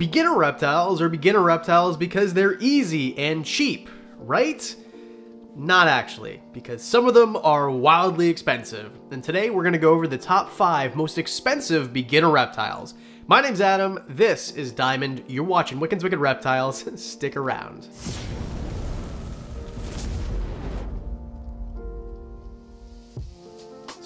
Beginner reptiles are beginner reptiles because they're easy and cheap, right? Not actually, because some of them are wildly expensive. And today we're going to go over the top 5 most expensive beginner reptiles. My name's Adam, this is Diamond, you're watching Wickens Wicked Reptiles, stick around.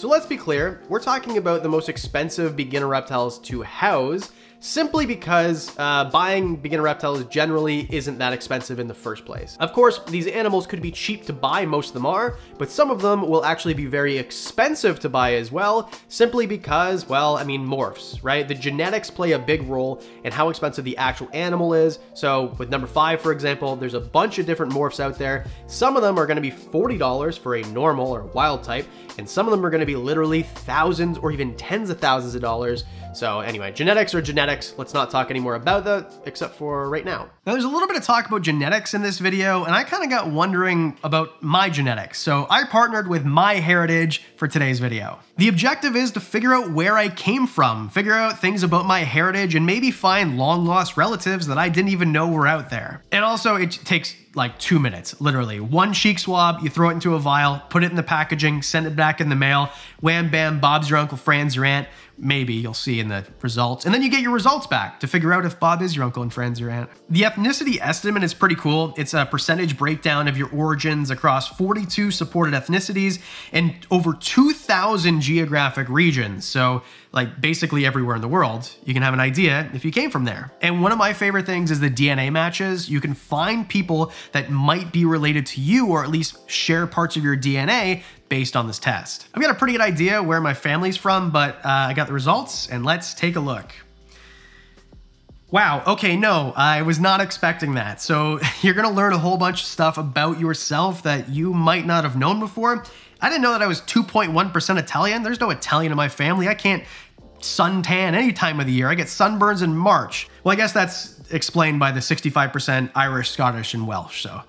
So let's be clear, we're talking about the most expensive beginner reptiles to house, simply because uh, buying beginner reptiles generally isn't that expensive in the first place. Of course, these animals could be cheap to buy, most of them are, but some of them will actually be very expensive to buy as well, simply because, well, I mean, morphs, right? The genetics play a big role in how expensive the actual animal is. So with number five, for example, there's a bunch of different morphs out there. Some of them are gonna be $40 for a normal or wild type, and some of them are gonna be literally thousands or even tens of thousands of dollars. So anyway, genetics or genetics genetics. Let's not talk anymore about that, except for right now. Now, there's a little bit of talk about genetics in this video, and I kind of got wondering about my genetics. So I partnered with MyHeritage for today's video. The objective is to figure out where I came from, figure out things about my heritage, and maybe find long lost relatives that I didn't even know were out there. And also, it takes like two minutes, literally. One cheek swab, you throw it into a vial, put it in the packaging, send it back in the mail. Wham bam, Bob's your uncle, Fran's your aunt. Maybe you'll see in the results. And then you get your results back to figure out if Bob is your uncle and Fran's your aunt. The ethnicity estimate is pretty cool. It's a percentage breakdown of your origins across 42 supported ethnicities and over 2,000 geographic regions. So like basically everywhere in the world, you can have an idea if you came from there. And one of my favorite things is the DNA matches. You can find people that might be related to you or at least share parts of your DNA based on this test. I've got a pretty good idea where my family's from, but uh, I got the results and let's take a look. Wow, okay, no, I was not expecting that. So you're gonna learn a whole bunch of stuff about yourself that you might not have known before. I didn't know that I was 2.1% Italian. There's no Italian in my family. I can't suntan any time of the year. I get sunburns in March. Well, I guess that's explained by the 65% Irish, Scottish, and Welsh, so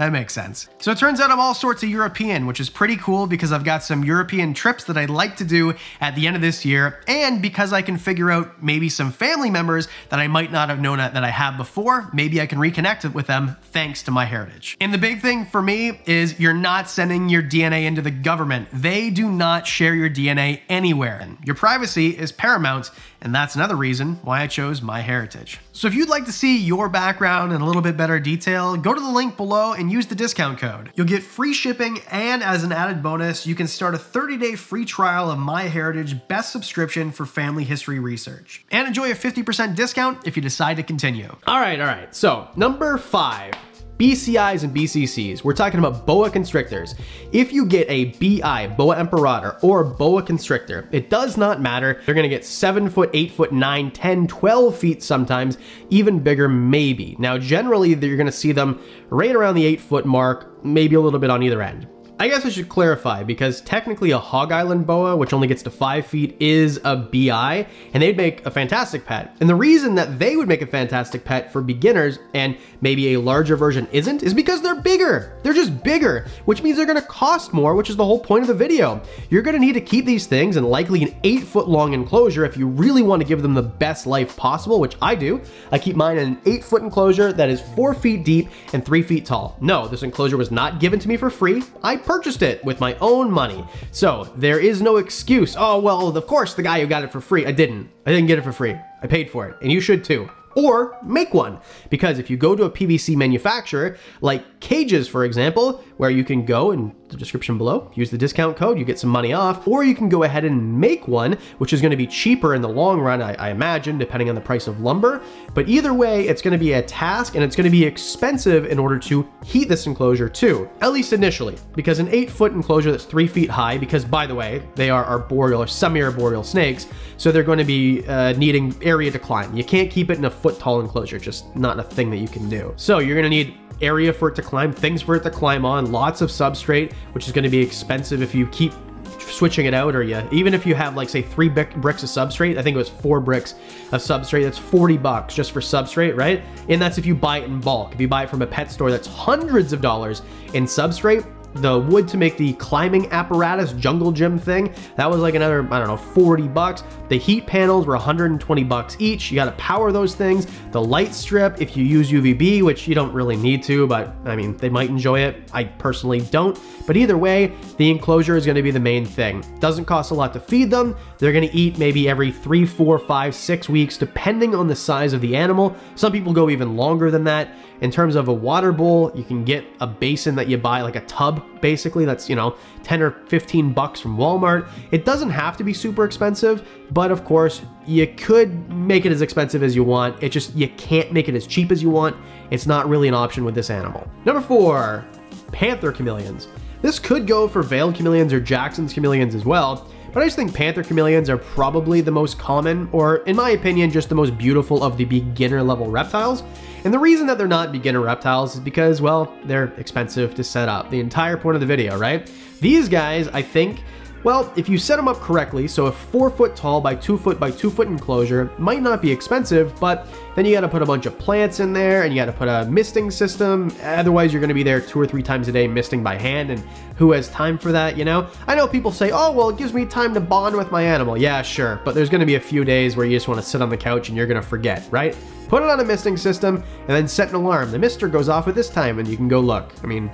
that makes sense. So it turns out I'm all sorts of European, which is pretty cool because I've got some European trips that I'd like to do at the end of this year, and because I can figure out maybe some family members that I might not have known that I have before, maybe I can reconnect with them thanks to MyHeritage. And the big thing for me is you're not sending your DNA into the government. They do not share your DNA anywhere. And your privacy is paramount, and that's another reason why I chose MyHeritage. So if you'd like to see your background in a little bit better detail, go to the link below and use the discount code. You'll get free shipping and as an added bonus, you can start a 30-day free trial of MyHeritage Best Subscription for Family History Research. And enjoy a 50% discount if you decide to continue. All right, all right. So number five, BCIs and BCCs, we're talking about boa constrictors. If you get a BI, boa imperator, or boa constrictor, it does not matter. They're gonna get seven foot, eight foot, nine, 10, 12 feet sometimes, even bigger maybe. Now, generally, you're gonna see them right around the eight foot mark, maybe a little bit on either end. I guess I should clarify because technically a Hog Island boa, which only gets to five feet, is a BI, and they'd make a fantastic pet. And the reason that they would make a fantastic pet for beginners and maybe a larger version isn't is because they're bigger. They're just bigger, which means they're gonna cost more, which is the whole point of the video. You're gonna need to keep these things in likely an eight foot long enclosure if you really wanna give them the best life possible, which I do. I keep mine in an eight foot enclosure that is four feet deep and three feet tall. No, this enclosure was not given to me for free. I purchased it with my own money. So there is no excuse. Oh, well, of course the guy who got it for free. I didn't. I didn't get it for free. I paid for it. And you should too or make one. Because if you go to a PVC manufacturer, like Kages, for example, where you can go in the description below, use the discount code, you get some money off, or you can go ahead and make one, which is gonna be cheaper in the long run, I, I imagine, depending on the price of lumber. But either way, it's gonna be a task and it's gonna be expensive in order to heat this enclosure too, at least initially, because an eight foot enclosure that's three feet high, because by the way, they are arboreal or semi-arboreal snakes, so they're going to be uh, needing area to climb. You can't keep it in a foot tall enclosure, just not a thing that you can do. So you're gonna need area for it to climb, things for it to climb on, lots of substrate, which is gonna be expensive if you keep switching it out or you even if you have like say three bricks of substrate i think it was four bricks of substrate that's 40 bucks just for substrate right? And that's if you buy it in bulk. If you buy it from a pet store that's hundreds of dollars in substrate The wood to make the climbing apparatus jungle gym thing, that was like another, I don't know, 40 bucks. The heat panels were 120 bucks each. You got to power those things. The light strip, if you use UVB, which you don't really need to, but I mean, they might enjoy it. I personally don't. But either way, the enclosure is going to be the main thing. Doesn't cost a lot to feed them. They're going to eat maybe every three, four, five, six weeks, depending on the size of the animal. Some people go even longer than that. In terms of a water bowl, you can get a basin that you buy, like a tub, basically, that's, you know, 10 or 15 bucks from Walmart. It doesn't have to be super expensive, but of course, you could make it as expensive as you want. It just, you can't make it as cheap as you want. It's not really an option with this animal. Number four, panther chameleons. This could go for veiled chameleons or Jackson's chameleons as well, but I just think panther chameleons are probably the most common, or in my opinion, just the most beautiful of the beginner level reptiles. And the reason that they're not beginner reptiles is because, well, they're expensive to set up. The entire point of the video, right? These guys, I think, well, if you set them up correctly, so a 4 foot tall by 2 foot by 2 foot enclosure might not be expensive, but then you gotta put a bunch of plants in there and you gotta put a misting system. Otherwise, you're gonna be there two or three times a day misting by hand, and who has time for that, you know? I know people say, oh, well, it gives me time to bond with my animal. Yeah, sure, but there's gonna be a few days where you just wanna sit on the couch and you're gonna forget, right? Put it on a misting system and then set an alarm. The mister goes off at this time and you can go look. I mean,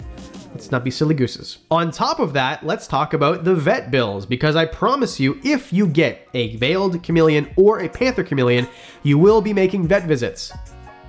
Let's not be silly gooses. On top of that, let's talk about the vet bills, because I promise you, if you get a veiled chameleon or a panther chameleon, you will be making vet visits.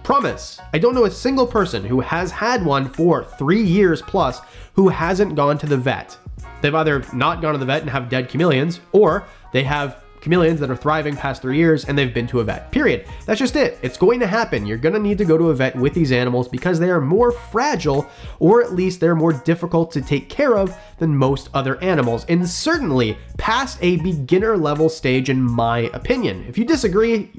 Promise. I don't know a single person who has had one for three years plus who hasn't gone to the vet. They've either not gone to the vet and have dead chameleons, or they have chameleons that are thriving past three years and they've been to a vet. Period. That's just it. It's going to happen. You're going to need to go to a vet with these animals because they are more fragile or at least they're more difficult to take care of than most other animals and certainly past a beginner level stage in my opinion. If you disagree,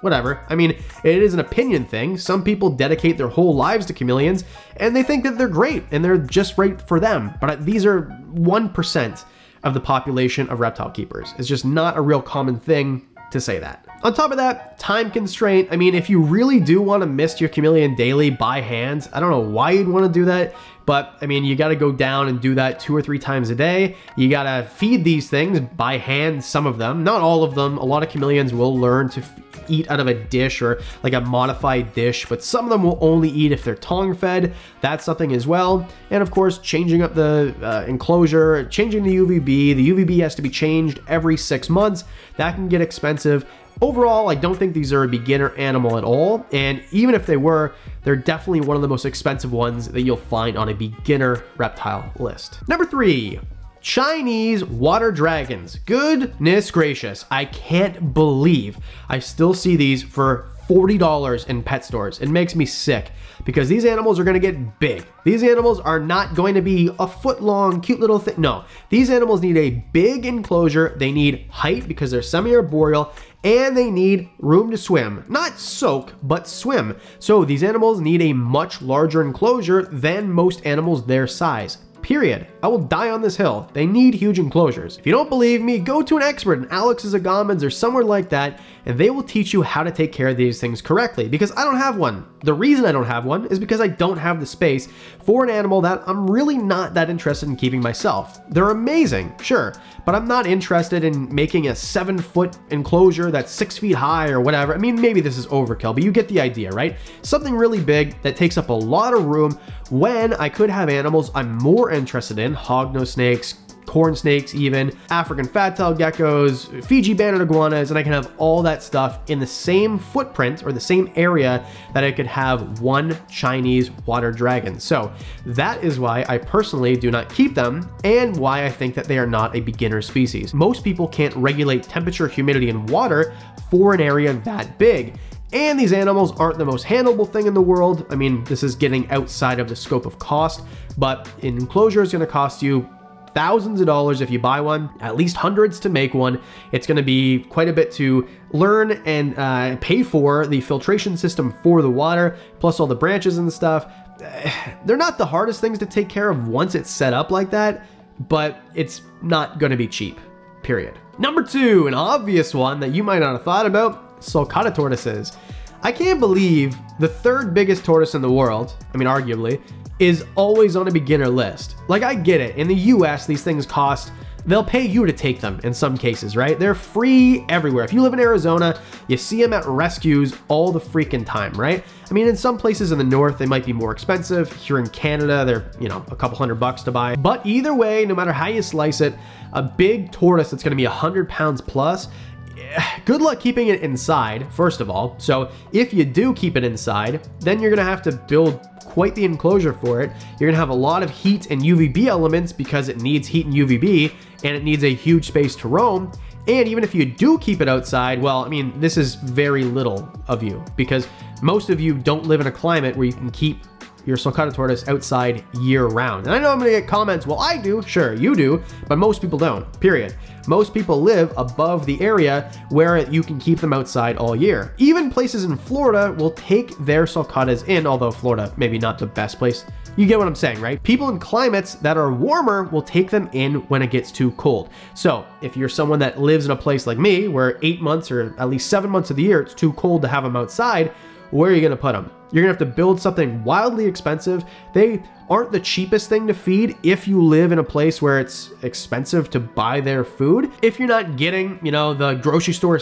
whatever. I mean, it is an opinion thing. Some people dedicate their whole lives to chameleons and they think that they're great and they're just right for them. But these are 1% of the population of reptile keepers. It's just not a real common thing to say that. On top of that, time constraint. I mean, if you really do want to mist your chameleon daily by hand, I don't know why you'd want to do that, but I mean, you got to go down and do that two or three times a day. You got to feed these things by hand, some of them, not all of them. A lot of chameleons will learn to eat out of a dish or like a modified dish, but some of them will only eat if they're tongue fed. That's something as well. And of course, changing up the uh, enclosure, changing the UVB. The UVB has to be changed every six months. That can get expensive. Overall, I don't think these are a beginner animal at all, and even if they were, they're definitely one of the most expensive ones that you'll find on a beginner reptile list. Number three, Chinese water dragons. Goodness gracious, I can't believe I still see these for $40 in pet stores. It makes me sick because these animals are going to get big. These animals are not going to be a foot long, cute little thing. No, these animals need a big enclosure. They need height because they're semi-arboreal and they need room to swim. Not soak, but swim. So these animals need a much larger enclosure than most animals their size. Period. I will die on this hill. They need huge enclosures. If you don't believe me, go to an expert in Alex's Agamemnons or somewhere like that, and they will teach you how to take care of these things correctly because I don't have one. The reason I don't have one is because I don't have the space for an animal that I'm really not that interested in keeping myself. They're amazing, sure, but I'm not interested in making a seven foot enclosure that's six feet high or whatever. I mean, maybe this is overkill, but you get the idea, right? Something really big that takes up a lot of room when I could have animals I'm more interested in, hognose snakes, corn snakes even, African fat-tailed geckos, Fiji banded iguanas, and I can have all that stuff in the same footprint or the same area that I could have one Chinese water dragon. So that is why I personally do not keep them and why I think that they are not a beginner species. Most people can't regulate temperature, humidity, and water for an area that big. And these animals aren't the most handleable thing in the world. I mean, this is getting outside of the scope of cost, but an enclosure is gonna cost you thousands of dollars if you buy one, at least hundreds to make one. It's going to be quite a bit to learn and uh, pay for the filtration system for the water, plus all the branches and stuff. They're not the hardest things to take care of once it's set up like that, but it's not going to be cheap, period. Number two, an obvious one that you might not have thought about, sulcata tortoises. I can't believe the third biggest tortoise in the world, I mean arguably, is always on a beginner list. Like, I get it. In the US, these things cost they'll pay you to take them in some cases, right? They're free everywhere. If you live in Arizona, you see them at rescues all the freaking time, right? I mean, in some places in the north, they might be more expensive. Here in Canada, they're, you know, a couple hundred bucks to buy. But either way, no matter how you slice it, a big tortoise that's gonna be 100 pounds plus good luck keeping it inside, first of all. So if you do keep it inside, then you're gonna have to build quite the enclosure for it. You're gonna have a lot of heat and UVB elements because it needs heat and UVB and it needs a huge space to roam. And even if you do keep it outside, well, I mean, this is very little of you because most of you don't live in a climate where you can keep your sulcata tortoise outside year round. And I know I'm gonna get comments, well, I do, sure, you do, but most people don't, period. Most people live above the area where you can keep them outside all year. Even places in Florida will take their sulcatas in, although Florida maybe not the best place. You get what I'm saying, right? People in climates that are warmer will take them in when it gets too cold. So if you're someone that lives in a place like me, where eight months or at least seven months of the year, it's too cold to have them outside, where are you gonna put them? You're gonna have to build something wildly expensive. They aren't the cheapest thing to feed if you live in a place where it's expensive to buy their food. If you're not getting, you know, the grocery store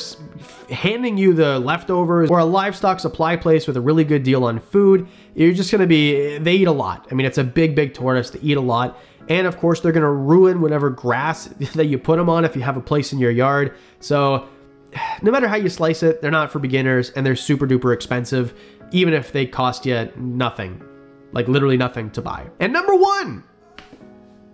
handing you the leftovers or a livestock supply place with a really good deal on food, you're just gonna be, they eat a lot. I mean, it's a big, big tortoise to eat a lot. And of course, they're gonna ruin whatever grass that you put them on if you have a place in your yard. So no matter how you slice it, they're not for beginners and they're super duper expensive, even if they cost you nothing. Like literally nothing to buy. And number one,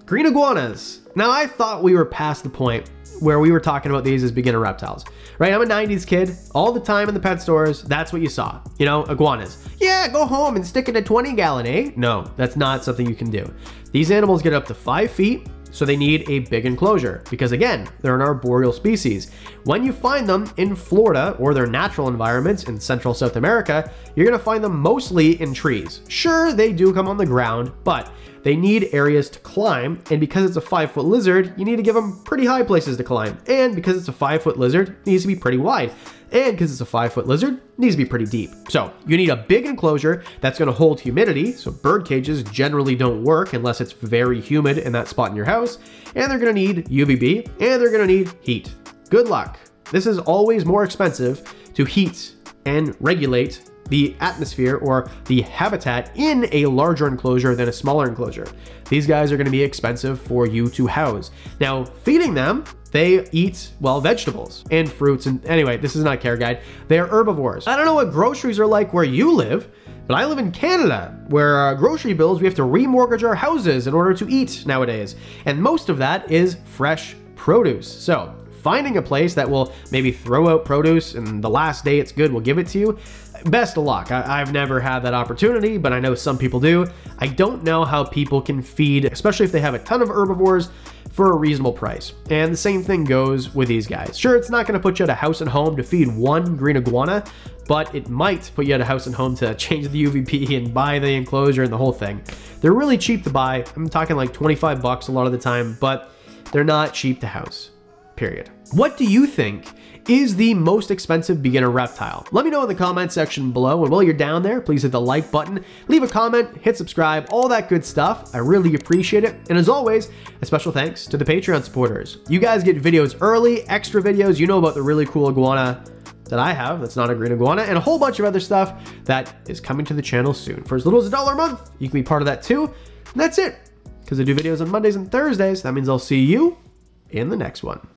green iguanas. Now I thought we were past the point where we were talking about these as beginner reptiles, right? I'm a 90s kid, all the time in the pet stores, that's what you saw, you know, iguanas. Yeah, go home and stick in a 20 gallon, eh? No, that's not something you can do. These animals get up to five feet, so they need a big enclosure because again, they're an arboreal species. When you find them in Florida or their natural environments in Central South America, you're gonna find them mostly in trees. Sure, they do come on the ground, but they need areas to climb, and because it's a five foot lizard, you need to give them pretty high places to climb. And because it's a five foot lizard, it needs to be pretty wide. And because it's a five foot lizard, needs to be pretty deep. So you need a big enclosure that's gonna hold humidity, so bird cages generally don't work unless it's very humid in that spot in your house, and they're gonna need UVB, and they're gonna need heat. Good luck. This is always more expensive to heat and regulate the atmosphere or the habitat in a larger enclosure than a smaller enclosure. These guys are gonna be expensive for you to house. Now, feeding them, they eat, well, vegetables and fruits. And anyway, this is not care guide. They are herbivores. I don't know what groceries are like where you live, but I live in Canada, where uh, grocery bills, we have to remortgage our houses in order to eat nowadays. And most of that is fresh produce. So finding a place that will maybe throw out produce and the last day it's good will give it to you, best of luck. I, have never had that opportunity, but I know some people do. I don't know how people can feed, especially if they have a ton of herbivores, for a reasonable price. And the same thing goes with these guys. Sure, it's not gonna put you at a house and home to feed one green iguana, but it might put you at a house and home to change the UVB and buy the enclosure and the whole thing. They're really cheap to buy. I'm talking like 25 bucks a lot of the time, but they're not cheap to house, period. What do you think is the most expensive beginner reptile? Let me know in the comment section below, and while you're down there, please hit the like button, leave a comment, hit subscribe, all that good stuff. I really appreciate it. And as always, a special thanks to the Patreon supporters. You guys get videos early, extra videos, you know about the really cool iguana that I have that's not a green iguana, and a whole bunch of other stuff that is coming to the channel soon. For as little as a dollar a month, you can be part of that too. And that's it. Because I do videos on Mondays and Thursdays, that means I'll see you in the next one.